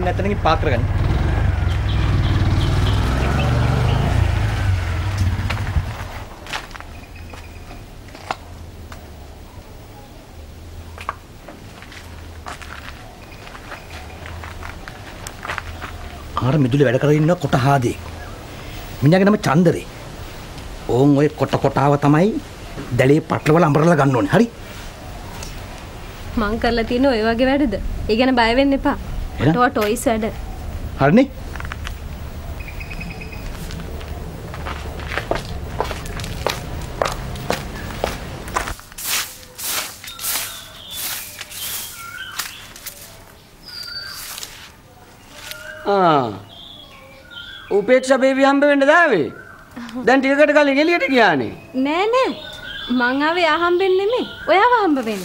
පේන්නේ නැත්නම් පාක් කරගන්න. ආර මිදුලේ වැඩ කරගෙන ඉන්න කොට හාදේ. මිනිහාගේ නම චන්දරේ. ඕන් ඔය කොට කොටාව තමයි දැලේ පටලවල අඹරලා ගන්න ඕනේ. හරි? මං කරලා තියෙන ඔය වගේ වැඩද? ඒ ගැන බය වෙන්න එපා. ඔටෝ ටොයිස් වැඩ. හරිනේ? උපේක්ෂා බේබි හම්බ වෙන්න දාවේ. දැන් ටිකකට කලින් එළියට ගියානේ. නෑ නෑ. මං ආවේ ආහම්බෙන් නෙමෙයි. ඔයාව හම්බ වෙන්න.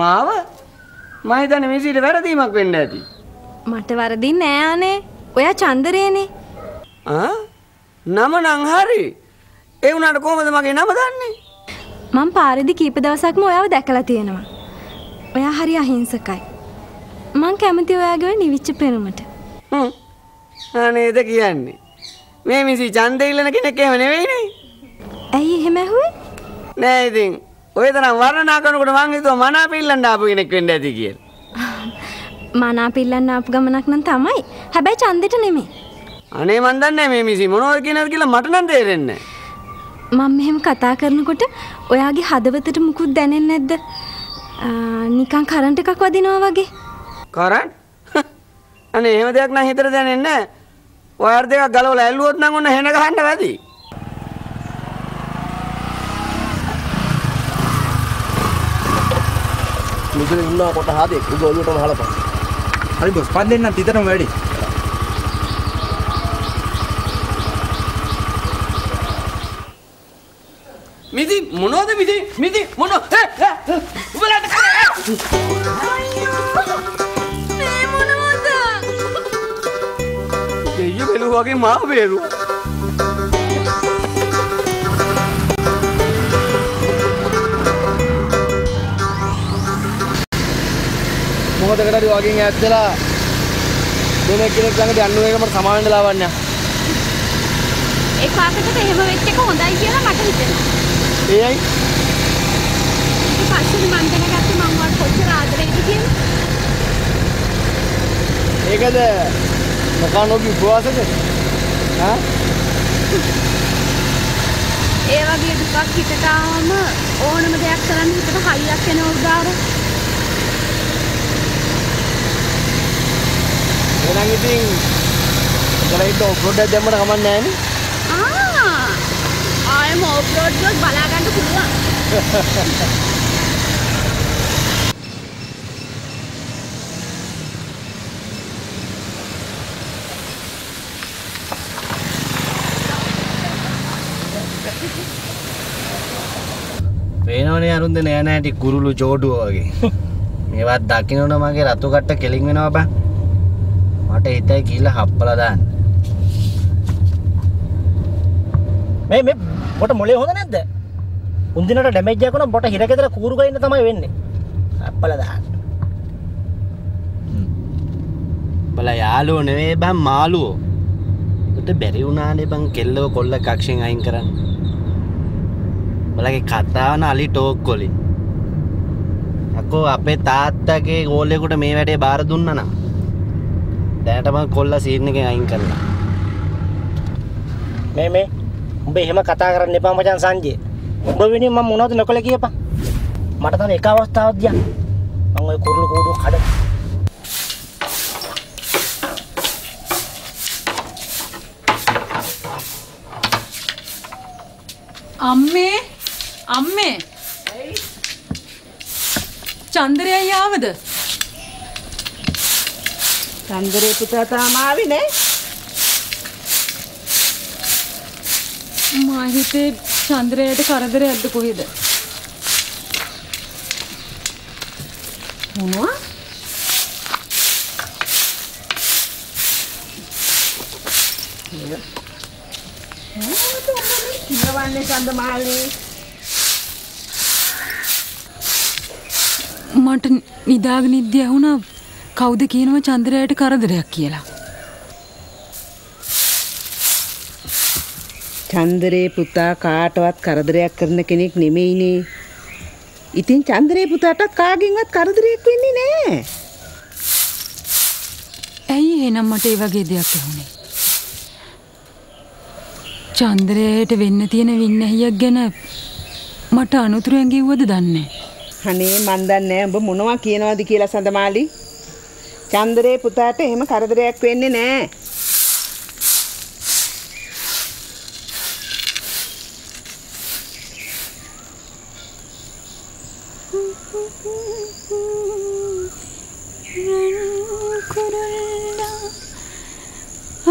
මාව? මම හිතන්නේ මේසිට වැරදීමක් වෙන්න ඇති. මට වරදින් නෑ අනේ. ඔයා චන්දරේනේ. ආ? නම නම් හරි. ඒ වුණාට කොහමද මගේ නම දන්නේ? මං පාරේදී කීප දවසක්ම ඔයාව දැකලා තියෙනවා. ඔයා හරි අහිංසකයි. මං කැමති ඔයාගේ ඔය නිවිච්ච පෙනුමට. හ්ම්. අනේද කියන්නේ. මේ මිසි ඡන්දෙ ඉල්ලන කෙනෙක් එහෙම නෙවෙයිනේ. ඇයි එහෙම ඇහුවේ? නෑ ඉතින් ඔය තරම් වර්ණනා කරනකොට මං හිතුවා මනාප ඉල්ලන්න ආපු කෙනෙක් වෙන්න ඇති කියලා. මනා පිල්ලන්න ආපු ගමනක් නම් තමයි. හැබැයි ඡන්දෙට නෙමෙයි. අනේ මන් දන්නේ මේ මිසි මොනවද කියනවද කියලා මට නම් තේරෙන්නේ මම මෙහෙම කතා කරනකොට ඔයාගේ හදවතට මුකුත් දැනෙන්නේ නැද්ද? නිකන් කරන්ට් එකක් වදිනවා වගේ. කරන් අනේ එහෙම දෙයක් නම් හිතට දැනෙන්නේ නැහැ. වයර් දෙකක් ගලවලා ඇල්ලුවොත් නම් ඔන්න හෙන ගහන්න වැඩි. මිදුලේ ඉන්නවා කොට හාදේ. උග ඔළුවටම හලපන්. හරි බොස් පන් දෙන්නම් තිතරම වැඩි. මිදි මොනවද මිදි මිදි මොන උඹලාට මේ මොනවද? දෙයියෝ බැලුවා වගේ මාව බේරුවා. මොකටකට හරි වගේ ඈත් වෙලා දෙනෙක් කෙනෙක් ළඟට යන්න එක මට සමාවෙන්න ලාවන්‍ය. ඒ පාකටට එහෙම වෙච්ච එක හොඳයි කියලා මට හිතෙනවා. ඒ අයි ඊට පස්සේ මම දැනගත්තේ මම වට කොච්චර ආදරෙයිද කියලා. ඒකද මොකානෝගේ උපවාසද? හා? ඒ වගේ දුකක් හිතට ආවම ඕනම දෙයක් කරන්න හිතට හයියක් එන උදාර. එහෙනම් ඉතින් කරයිට ඔෆ්රෝඩ් එකක් දැම්මම කමක් නැහැ නේ. ආ! ආයෙම ඕෆ් රෝඩ් ගියොත් බලා ගන්න පුළුවන්. පේනවනේ අරුන්ද නෑ නෑටි කුරුළු චෝටුව වගේ මේවත් දකිනවන මගේ රතු කට්ට කෙලින් වෙනවා බෑ මට හිතයි කියල්ල හප්පල දාන්න මේ මේ බොට මොලේ හොඳ නැද්ද? උන්දිනට ඩැමේජ් එකක් වුණා බොට හිරගෙදර කූරු ගින්න තමයි වෙන්නේ. අප්පල දාන්න. බල යාලුව නෙවේ බැම් මාළුවෝ ට බැරි වුණානේ බං කෙල්ලව කොල්ල කක්ෂෙන් අයින් කරන්න බලගේ කතාවන අලි ටෝක් කොලි අකෝ අපේ තාත්තගේ ගෝලෙකුට මේ වැඩේ බාර දුන්න නම් දැනටම කොල්ල සීරණ එක අයින් කරලා මේ මේ උඹ එහෙම කතා කරන්න එපා මචං සංජය. උඹ වෙනුවෙන් මම මොනවද නොකළ කියපන්. මට තව එක අවස්ථාවක් දියන්. මම ওই කුරුළු කූඩුව කඩ අම්මේ අම්මේ චන්දරයයි ආවද චන්දරේ පුතා තාම ආවේ නෑ. මා හිතේ චන්ද්‍රයට කරදරයක්ද කොහෙද මොනවා කියවන්නේ සඳමාලේ. මට නිදාගෙන ඉද්දි ඇහුණා කවුද කියනවා චන්ද්‍රයට කරදරයක් කියලා. චන්දරේ පුතා කාටවත් කරදරයක් කරන කෙනෙක් නෙමෙයිනේ. ඉතින් චන්දරේ පුතාට කාගෙන්වත් කරදරයක් වෙන්නේ නෑ. ඇයි එහෙනම් මට ඒ වගේ දෙයක් ඇහුනේ? චන්ද්‍රයට වෙන්න තියෙන වින්නැහියක් ගැන මට අනුතුරෙන් කිව්වද දන්නේ අනේ මන් දන්නේ නෑ උඹ මොනවා කියනවද කියලා සඳමාලි. චන්දරේ පුතාට එහෙම කරදරයක් වෙන්නේ නෑ.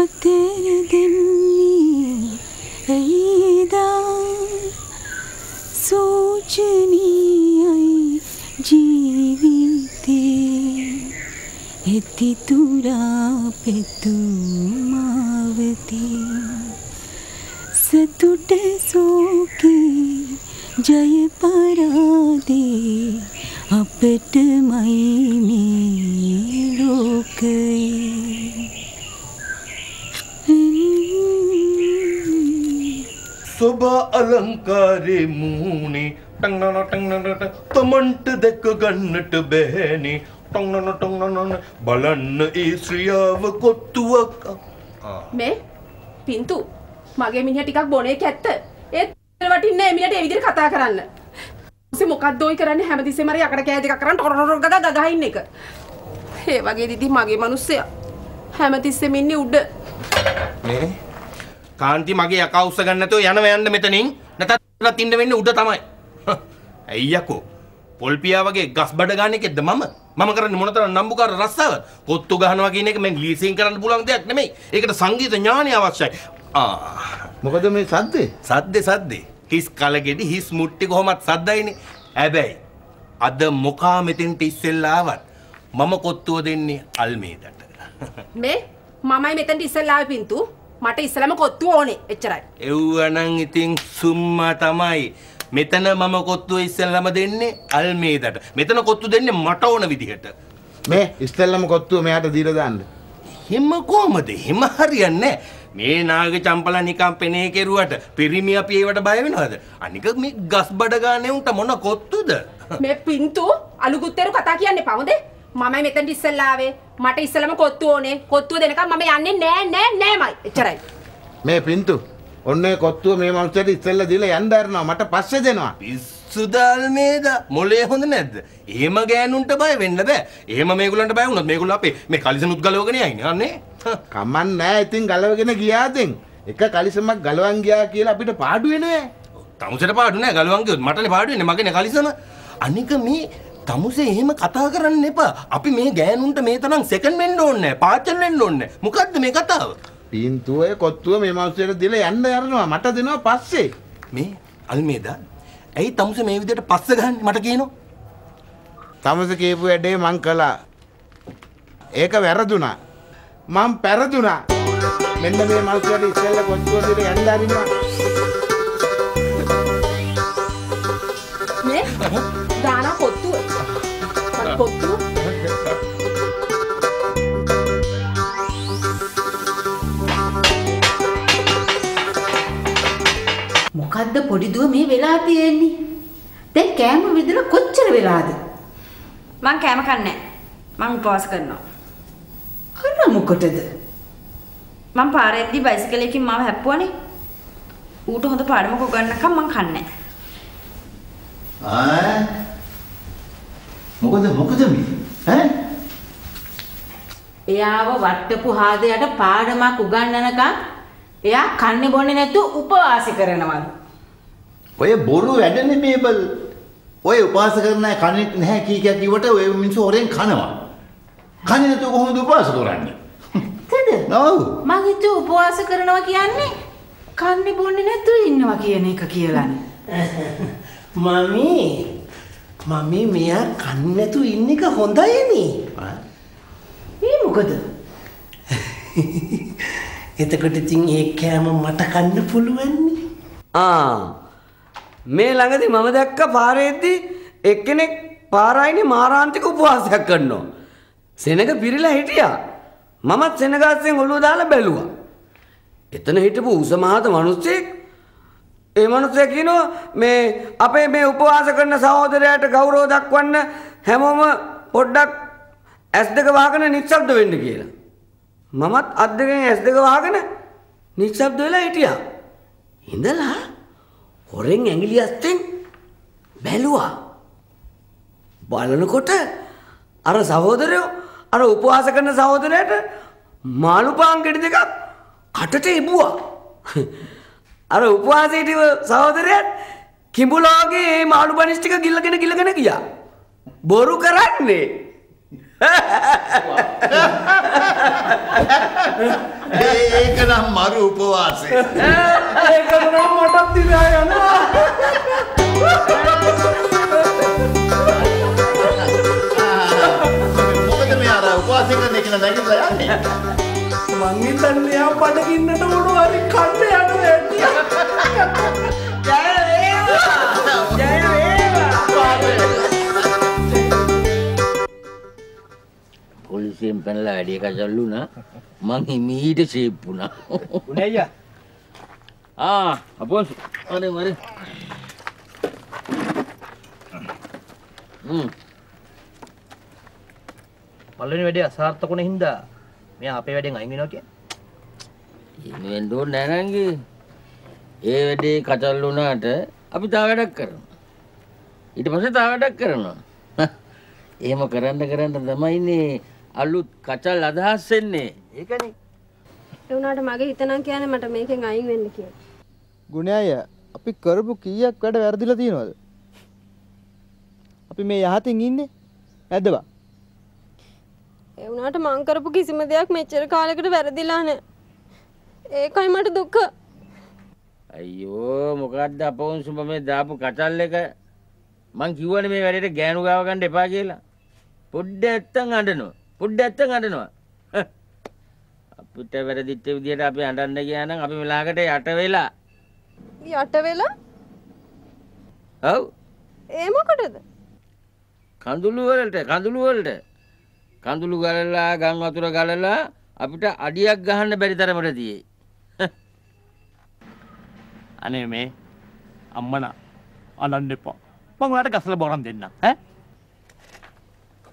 අතර එති තුරා පෙතුමාවතී. සතුට සෝකේ ජය පරාදේ අපටමයි මේ ලෝකයේ. සොබා අලංකාරේ මූනේ ටංනන ටංනනට තමන්ට දැක ගන්නට බැහැනේ. ටොංනන බලන්න ඒ ශ්‍රියාව කොත්තුවක් මේ පින්තු මගේ මිනිහ ටිකක් බොනේ ඇත්ත ඒත් වටින්න එමිනට එවිදිර කතා කරන්න සේ මොකක්දෝයි කරන්න හැමතිස්සෙ මර යකට කෑ දෙක කරන්න ටොරොරොග ගගහින්න එක ඒ වගේ දිදි මගේ මනුස්සය හැමතිස්සෙම ඉන්නේ උඩ මේ කාන්ති මගේ යකා උස්ස ගන්නතෝ යනව යන්න මෙතනින් නැතත් ඉන්න වෙන්න උඩ තමයි ඇයියකෝ පොල්පියා වගේ ගස් බඩ ගන්න එකෙක්ද මම? මම කරන්නේ මොනතරම් නම්බුකාර රස්සාව? කොත්තු ගහනවා කියන එක මම ලීසින් කරන්න පුළුවන් දෙයක් නෙමෙයි. ඒකට සංගීත ඥානය අවශ්‍යයි. ආ. මොකද මේ සද්දේ? සද්දේ සද්දේ. හිස් කලගෙඩි හිස් මුට්ටි කොහොමත් සද්දයිනේ. හැබැයි අද මොකා මෙතෙන්ට ඉස්සෙල්ලා ආවත් මම කොත්තුව දෙන්නේ අල්මේදට. මේ මමයි මෙතැන්ට ඉස්සල්ලාව පින්තු. මට ඉස්සලම කොත්තු ඕනේ එච්චරයි. එව්වනං ඉතින් සුම්මා තමයි මෙතන මම කොත්තුව ඉස්සෙල්ලම දෙන්නේ අල්මේදට. මෙතන කොත්තු දෙන්නේ මට ඕන විදිහට. මේ ඉස්සෙල්ලම කොත්තුව මෙයාට දීලා දාන්න. හිම කොහමද? හිම හරියන්නේ මේ නාග චම්පලා නිකම් පෙනේ කෙරුවට පිරිමි අපි ඒවට බය වෙනවද? අනික මේ ගස් බඩ ගානේ උන්ට මොන කොත්තුද? මේ පින්තු අලුගුත්තේරු කතා කියන්නේ පවුද? මමයි මෙතැන්ට ඉස්සල්ලාවේ මට ඉස්සලම කොත්තු ඕනේ. කොත්තුව දෙනකම් මම යන්නේ නෑ නෑ නෑමයි. එච්චරයි. මේ පින්තු ඔන්න ඔය කොත්තුව මේ මනුස්සයට ඉස්සෙල්ලා දීලා යන්න ආරනවා මට පස්සේ දෙනවා. පිස්සුදාල්මේද මොලේ හොඳ නැද්ද? එහෙම ගෑනුන්ට බය වෙන්න බෑ. එහෙම මේගොල්ලන්ට බය වුණොත් මේගොල්ලෝ අපේ මේ කලිසනුත් ගලවගෙන යයිනේ. අනේ. කමන් නෑ. ඉතින් ගලවගෙන ගියාදෙන්. එක කලිසමක් ගලවන් ගියා කියලා අපිට පාඩු වෙනෑ. තමුසට පාඩු නෑ. ගලවන් ගියොත් මටනේ පාඩු වෙන්නේ. මගේනේ කලිසම. අනික මේ තමුසේ එහෙම කතා කරන්න එපා. අපි මේ ගෑනුන්ට මේ තරම් සෙකන්ඩ් වෙන්න ඕනේ නෑ. පාචල් වෙන්න ඕනේ නෑ. මොකද්ද මේ කතාව පින්තුව කොත්තුව මේ මනුස්සයට දීලා යන්න යනවා මට දෙනවා පස්සේ. මේ අල්මේදා ඇයි තමුසේ මේ විදිහට පස්ස ගහන්නේ මට කියනවා තමස කියපු වැඩේ මං කළා. ඒක වැරදුනා. මං පැරදුනා. මෙන්න මේ මනුස්සයට ඉස්සෙල්ලා කොත්තුව දීලා යන්න ආරිනවා. පොඩි දුව මේ වෙලා තියෙන්නේ? දැන් කෑම විදලා කොච්චර වෙලාද? මං කෑම කන්නේ මං උපවාස කරනවා. අර මොකටද? මං පාරෙද්දි බයිසිකලයකින් මාව හැප්පුවනේ. ඌට හොඳ පාඩමක් උගන්නකම් මං කන්නේ ආ මොකද මොකද මේ ඈ එයාව වට්ටපු හාදයට පාඩමක් උගන්වනකම් එයා කන්නේ බොන්නේ නැතුව උපවාස කරනවලු. ඔය බොරු වැඩනේ මේබල්. ඔය උපාස කරන අය කන්නේ නැහැ කී කිය කිව්වට ඔය මිනිස්සු හොරෙන් කනවා. කන්නේ නැතුව කොහොමද උපාස කරන්නේ? තද? ඔව්. මං හිතුව උපවාස කරනවා කියන්නේ කන්නේ බොන්නේ නැතුව ඉන්නවා කියන එක කියලානේ. මමී මමී මෙයා කන්නැතු ඉන්න එක හොඳයිනේ ඒ මොකද? එතකොට ඉතින් ඒ කෑම මට කන්න පුළුවන්නේ ආ මේ ළඟදි මම දැක්ක පාරේද්දි එක්කෙනෙක් පාරායිනේ මාරාන්තික උපවාසයක් කරනවා. සෙනග පිරිලා හිටියා. මමත් සෙනගස්සෙන් ඔළුව දාලා බැලුවා. එතන හිටපු උසමහත මිනිස්සෙක් ඒ මිනිස්සයා කියනවා මේ අපේ මේ උපවාස කරන සහෝදරයාට ගෞරව දක්වන්න හැමෝම පොඩ්ඩක් ඇස් දෙක වහගෙන නිශ්ශබ්ද වෙන්න කියලා. මමත් අත් දෙකෙන් ඇස් දෙක වහගෙන නිශ්ශබ්ද වෙලා හිටියා. ඉඳලා හොරෙන් ඇඟිලි අස්තෙන් බැලුවා. බලනකොට අර සහෝදරයෝ අර උපවාස කරන සහෝදරයට මාළු පාන් ගෙඩි දෙකක් කටට එබුවා. අර උපවාසයේ හිටිය සහෝදරයත් කිඹුලාගේ මේ මාළු බනිස් ටික ගිල්ලගෙන ගිල්ලගෙන ගියා. බොරු කරන්නේ. ඒක නම් මරු උපවාසය. ඒක නම් මටත් දිලා යනවා. මොකද මේ අර උපවාසය කරන එක නැගිටලා යන්නේ? මං හිතන්නේ යා බඩගින්නට මොන හරි කන්න යනවා ඇටි. ජය වේවා. ජය වේවා. පොලිසියෙන් පැනලා වැඩේ කසල්ලුනා මං හිමීට ෂේප් වුණා. උනේ අයියා. ආ අපොන්ස් අනේ මරේ. හ්ම් පළවෙනි වැඩේ අසාර්ථකුණ හින්දා මෙයා අපේ වැඩෙන් අයින් වෙනවා කියන්නේ. එහෙම වෙන්න ඕනේ නෑ නංගි. ඒ වැඩේ කචල් වුණාට අපි තව වැඩක් කරනවා. ඊට පස්සේ තව වැඩක් කරනවා. එහෙම කරන්න කරන්න තමයිනේ අලුත් කචල් අදහස් එන්නේ. ඒකනේ. ඒ වුණාට මගේ හිතනම් කියන්නේ මට මේකෙන් අයින් වෙන්න කියලා. ගුණයය අපි කරපු කීයක් වැඩ වැරදිලා තියෙනවද? අපි මේ යහතින් ඉන්නේ නැද්ද බා? ඒ වුණාට මං කරපු කිසිම දෙයක් මෙච්චර කාලයකට වැරදිලා නැහැ. ඒකයි මට දුක. අයියෝ මොකක්ද අපවුන්සුම මේ දාපු කචල් එක මං කිව්වනේ මේ වැඩේට ගෑනු ගාව ගන්න එපා කියලා. පොඩ්ඩ ඇත්තන් අඬනවා. පොඩ්ඩ ඇත්තන් අඬනවා. අපිට වැරදිච්ච විදියට අපි අඬන්න ගියා නම් අපි මෙලාකට යට වෙලා. යට වෙලා ඔව්. ඒ මොකටද? කඳුළු වලට කඳුළු වලට කඳුළු ගලලා ගම් වතුර ගලලා අපිට අඩියක් ගහන්න බැරි තරමට තියෙයි. අනේ මේ අම්මනා අනන්න එපා. මං ඔයාලට ගසලා බොරන් දෙන්නම්. ඈ?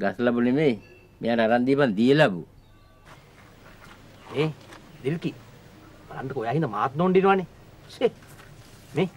ගස් ලැබු නෙමෙයි. මෙයාට අරන් දීපන් දී ලැබු. ඒ දිල්කි බලන්නකෝ ඔයා හින්දා මාත් නොන්ඩිනවනේ. ෂේ. මේ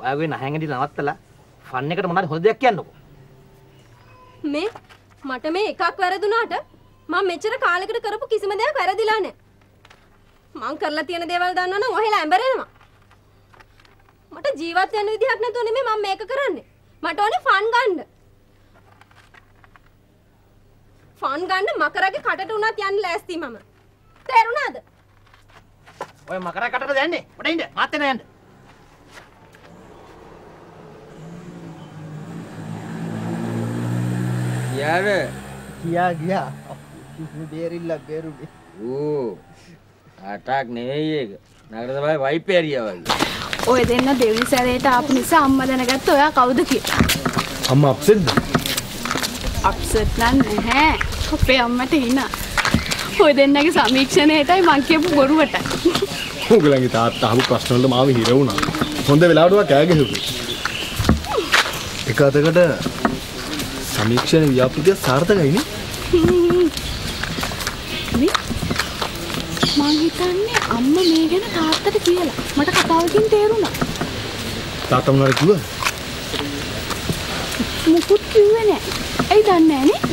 ඔයාගේ නහංගඩි නවත්තලා ෆන් එකට මොනවද හොඳ දෙයක් කියන්නකෝ. මේ මට මේ එකක් වැරදුනාට මම මෙච්චර කාලෙකට කරපු කිසිම දෙයක් වැරදිලා නැහැ. මං කරලා තියෙන දේවල් දන්නවනම් ඔහෙලා ඇඹරෙනවා. මට ජීවත් වෙන්න විදිහක් නැතුව නෙමෙයි මම මේක කරන්නේ. මට ඕනේ ෆන් ගන්න. ෆන් ගන්න මකරගේ කටට උනත් යන්න ලෑස්ති මම. තේරුණාද? ඔය මකරා කටට දැන්නේ. පොඩ ඉන්න. මාත් එන යන්න. යාර කියා ගියා. බේරිල්ලක් බේරුනේ. ඕ අටක් නෙවෙයි ඒක. නගර තමයි වයිප් ඇරියා වගේ. ඔය දෙන්න දෙවනි සැරේට ආපු නිසා අම්මා දැනගත්ත ඔයා කවුද කියලා. අම්මා අප්සෙට්ද? අප්සෙට් නම් නැහැ. අපේ අම්මට hina. ඔය දෙන්නගේ සමීක්ෂණයටයි මං කියපු බොරුවට. උගලන්ගේ තාත්තා අහපු ප්‍රශ්න වලට මාව හිර වුණා. හොඳ වෙලාවට කෑ ගැහුවා. එක අතකට සමීක්ෂණ ව්‍යාපෘතිය සාර්ථකයිනේ. මේ මං හිතන්නේ අම්මා මේ ගැන තාත්තට කියලා. මට කතාවකින් තේරුණා. තාත්තා මොනවද කිව්වද? මුකුත් කිව්වේ නැහැ. ඇයි දන්නේ නැහනේ?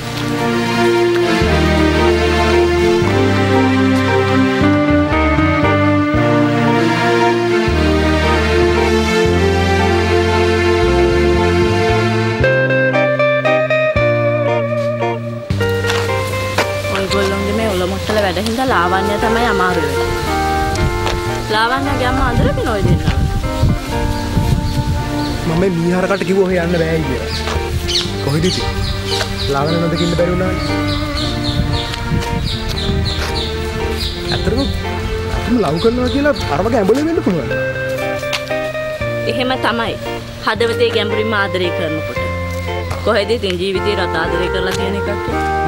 වැඩ හින්දා ලාවන්‍ය තමයි අමාරු වෙන්නේ. ලාවන්‍යගේ අම්මා අඳුරගෙන ඔය දෙන්නා. මම මේ මීහරකට කිව්ව ඔහෙ යන්න බෑ කියලා. කොහෙද ඉතින්? ලාවන නදකින්න බැරි වුණානේ. ඇත්තටම අතම ලව් කරනවා කියලා අර වගේ ඇඹුලේ වෙන්න පුළුවන්. එහෙම තමයි. හදවතේ ගැඹුරින්ම ආදරය කරනකොට. කොහෙද ඉතින් ජීවිතේ රට ආදරය කරලා තියෙන එකක්?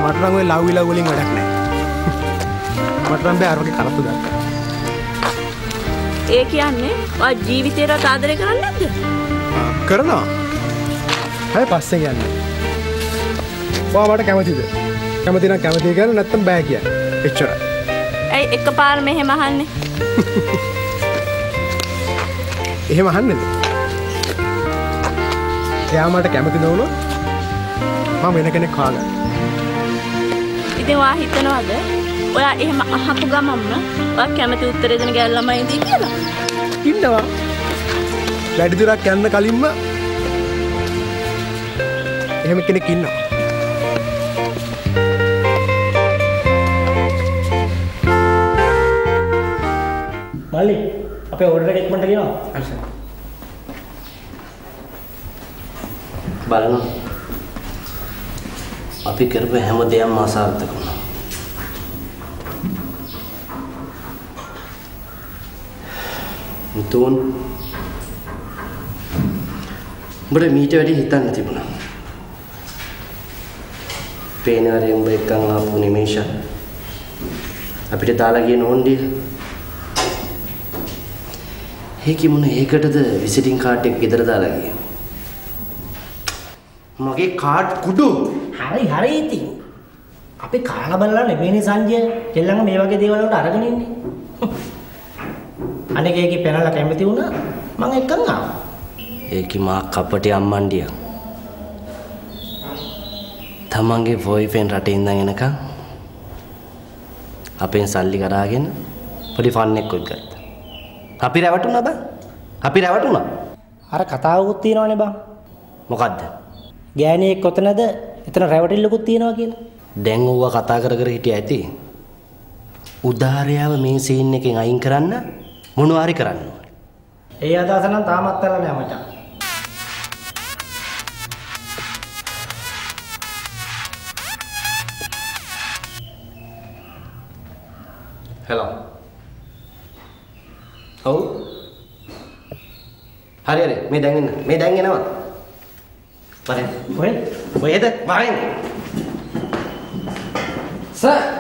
මට නම් ඔය ලව් විලව් වලින් වැඩක් නැහැ. මට නම් බෑ අර වගේ කරප්පු ගන්න. ඒ කියන්නේ ඔයා ජීවිතේ රට ආදරය කරන්නේ නැද්ද? කරනවා. හැබැයි පස්සේ කියන්නේ. ඔයා මට කැමතිද? කැමති නම් කැමති කියලා නැත්තම් බෑ කියන්නේ. එච්චරයි. ඇයි එකපාර මෙහෙම අහන්නේ? එහෙම අහන්නේද? එයා මට කැමති නොවුනොත් මම වෙන කෙනෙක් හොයාගන්න. ඉතින් ඔයා හිතනවද ඔයා එහෙම අහපු ගමම්ම ඔයා කැමති උත්තරේ දෙන ගෑල් ළමයි ඉදී කියලා? ඉන්නවා. වැඩි දුරක් යන්න කලින්ම එහෙම කෙනෙක් ඉන්නවා. මල්ලි අපේ ඕඩර් එක ඉක්මනට ගෙනවා. බලන්න අපි කරපු හැම දෙයක්ම අසාර්ථක වුණා. මුතුන් උඹට මීට වැඩි හිතන්න තිබුණා. පේනවරේ උඹ එක්කන් ආපු නිමේෂ අපිට දාලා ගිය නෝන්ඩිය. ඒකි මොන ඒකටද විසිටින් කාඩ් එක ගෙදර දාලා ගියේ. මගේ කාඩ් කුඩු හරි හරි ඉතින්. අපි කාලා බලලා නෙමෙයිනේ සංජය. කෙල්ලන්ග මේ වගේ දේවල් වලට අරගෙන ඉන්නේ. අනික ඒකේ පැනලා කැමති වුණා මං එක්කන් ආවා. ඒකි මා කපටි අම්මන්ඩිය තමන්ගේ බොයිෆෙන් රටේ ඉඳන් එනකම් අපෙන් සල්ලි කරාගෙන පොඩි ෆන් එකකුත් ගත්තා. අපි රැවටුණා බං. අපි රැවටුණා. අර කතාවකුත් තියෙනවනේ බං. මොකද්ද? ගෑණියෙක් කොතනද? එතන රැවටිල්ලකුත් තියෙනවා කියලා. දැන් ඌව කතා කර කර හිටිය ඇති. උදාරයාව මේ සීන් එකෙන් අයින් කරන්න මොනවා හරි කරන්න ඕනේ. ඒ අදහස නම් තාමත් අල්ල නෑ මචං. හෙලෝ. ඔව්. හරි හරි මේ දැන් එන්න. මේ දැන් එනවා. වරෙන්. කොහෙද? කොහෙද? වරෙන්. සර්